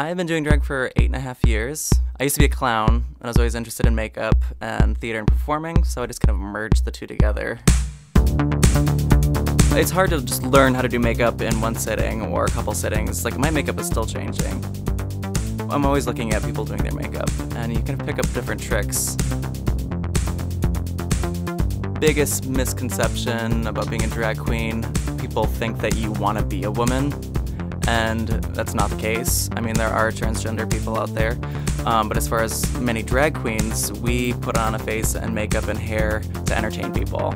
I've been doing drag for eight and a half years. I used to be a clown, and I was always interested in makeup and theater and performing, so I just kind of merged the two together. It's hard to just learn how to do makeup in one sitting or a couple sittings. Like, my makeup is still changing. I'm always looking at people doing their makeup, and you can pick up different tricks. Biggest misconception about being a drag queen people think that you want to be a woman and that's not the case. I mean, there are transgender people out there, um, but as far as many drag queens, we put on a face and makeup and hair to entertain people.